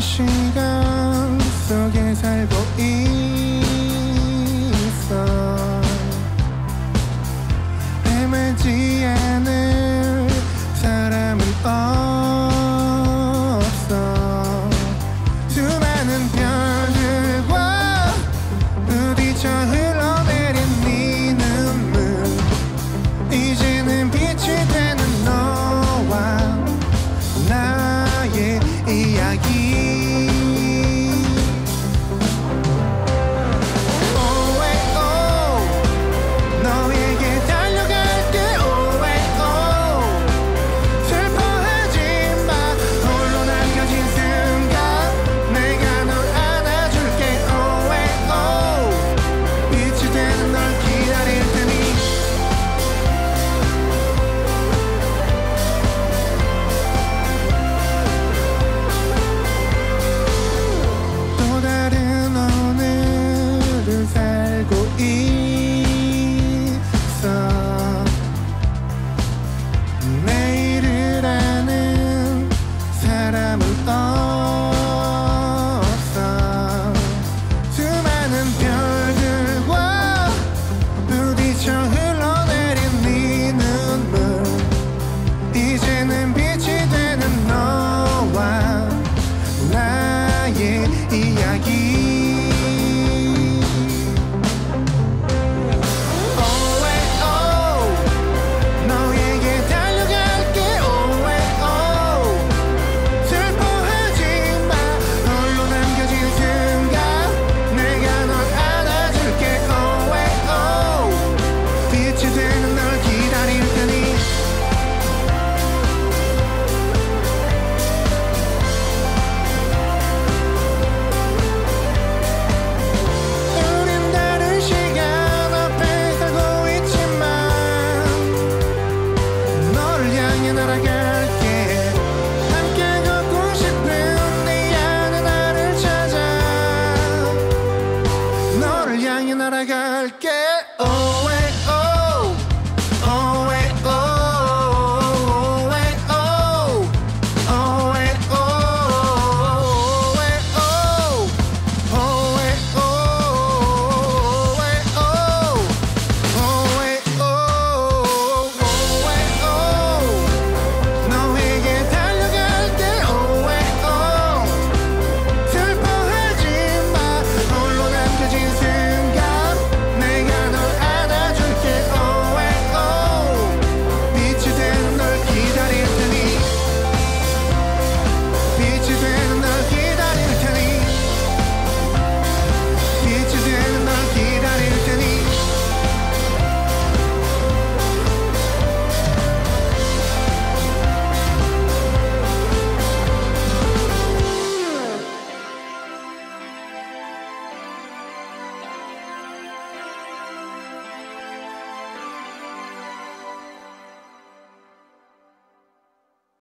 시간 속에 살고 있 E aqui 갈게. Oh.